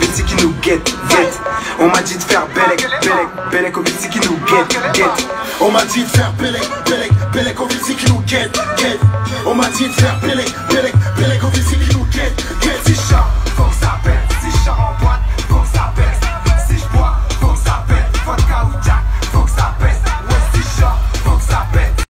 Qui nous guette, guette. On m'a dit de faire Belek, Belek, Belekovici qui nous guette, guette. On m'a dit de faire Belek, Belek, Belekovici qui nous guette, guette. On m'a dit de faire Belek, Belek, Belekovici